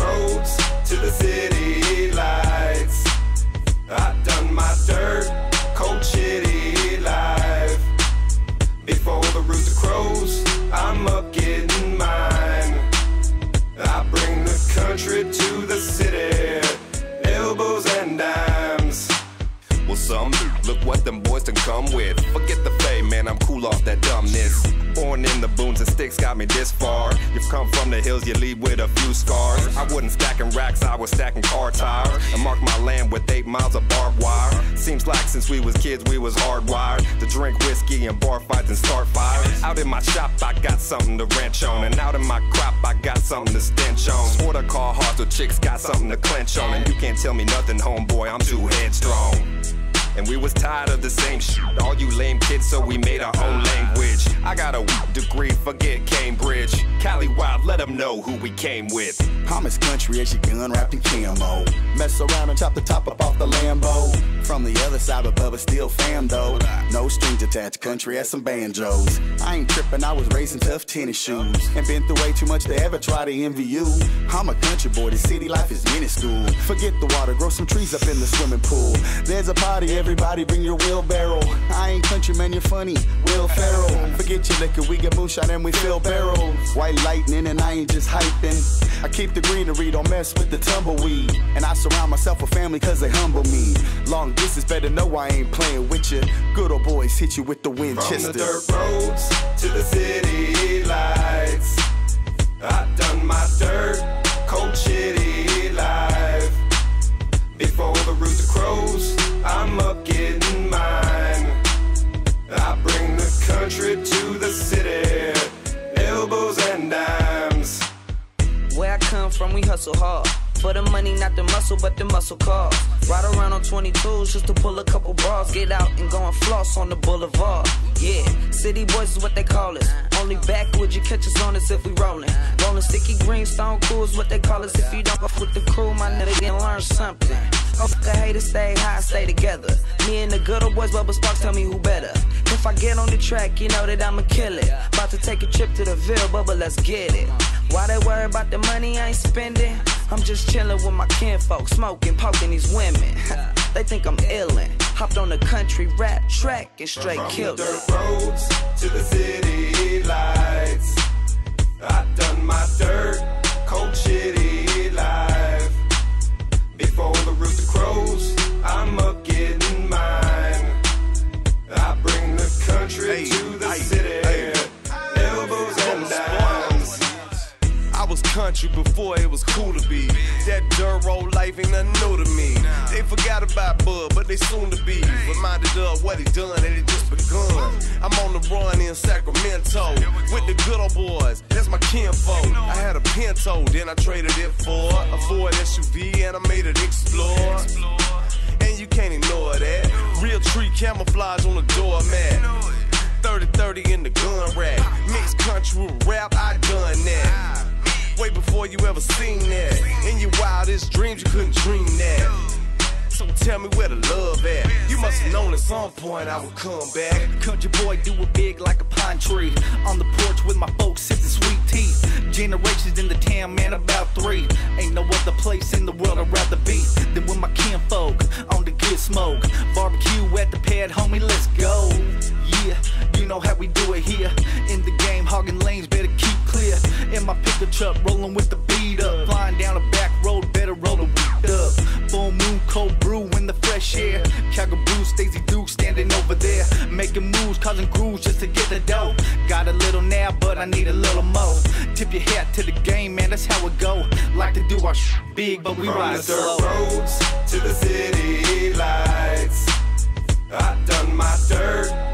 roads to the city lights. I done my dirt, cold shitty some look what them boys done come with. Forget the fame, man, I'm cool off that dumbness. Born in the boons and sticks got me this far. You've come from the hills, you leave with a few scars. I wasn't stacking racks, I was stacking car tires. And marked my land with eight miles of barbed wire. Seems like since we was kids, we was hardwired to drink whiskey and bar fights and start fires. Out in my shop, I got something to ranch on. And out in my crop, I got something to stench on. Sport a car hard, so chicks got something to clench on. And you can't tell me nothing, homeboy, I'm too headstrong. And we was tired of the same shit. All you lame kids, so we made our own language. I got a degree, forget Cambridge. Cali Wild, let them know who we came with. As country as your gun wrapped in camo. Mess around and chop the top up off the Lambo. From the other side, but Bubba still fam though. No strings attached, country as some banjos. I ain't tripping, I was raising tough tennis shoes. And been through way too much to ever try to envy you. I'm a country boy, the city life is minuscule. Forget the water, grow some trees up in the swimming pool. There's a party, everybody bring your wheelbarrow. I ain't country, man, you're funny. Will Ferrell. Forget your liquor, we get moonshine and we fill barrels. White lightning, and I ain't just hyping. I keep the greenery, don't mess with the tumbleweed. And I surround myself with family cause they humble me. Long distance, better know I ain't playing with you. Good old boys hit you with the Winchester. From the dirt roads to the city we hustle hard. For the money, not the muscle, but the muscle cars. Ride around on 22s just to pull a couple bras. Get out and go and floss on the boulevard. Yeah, city boys is what they call us. Only backwoods you catch us on us if we rollin'. Rollin' sticky green stone cool is what they call us. If you don't fuck with the crew, my nigga, then learn something. Oh, fuck, I hate to stay high, stay together. Me and the good old boys, Bubba Sparxxx, tell me who better. If I get on the track, you know that I'ma kill it. About to take a trip to the Ville, Bubba, let's get it. Why they worry about the money I ain't spending? I'm just chillin' with my kinfolk, smoking, poking these women. they think I'm illin'. Hopped on a country rap track and straight From the killed it. dirt roads to the city lights. I done my dirt, cold shitty life. Before the rooster crows, I'm up getting mine. I bring the country Hey, to the hey, city, country before it was cool to be. That dirt road life ain't nothing new to me. They forgot about Bud, but they soon to be. Reminded of what he done and it just begun. I'm on the run in Sacramento with the good old boys. That's my kinfolk. I had a Pinto, then I traded it for a Ford SUV and I made it explore. And you can't ignore that. Real tree camouflage on the doormat. 30-30 in the gun rack. Mixed country with rap, I done that. Way before you ever seen that. In your wildest dreams, you couldn't dream that. So tell me where the love at. You must have known at some point I would come back. Country boy do it big like a pine tree. On the porch with my folks sipping sweet tea. Generations in the town, man, about three. Ain't no other place in the world I'd rather be than with my kinfolk on the good smoke. Barbecue at the pad, homie, let's go. Yeah, you know how we do it here. In the game, hogging lanes. In my pickup truck, rolling with the beat up. Flying down a back road, better roll the weed up. Full moon, cold brew in the fresh air. Cagaboo, Stacey Duke standing over there. Making moves, causing grooves just to get the dough. Got a little now, but I need a little more. Tip your hat to the game, man, that's how it go. Like to do our sh- big, but we From ride the slow. dirt roads to the city lights. I done my dirt,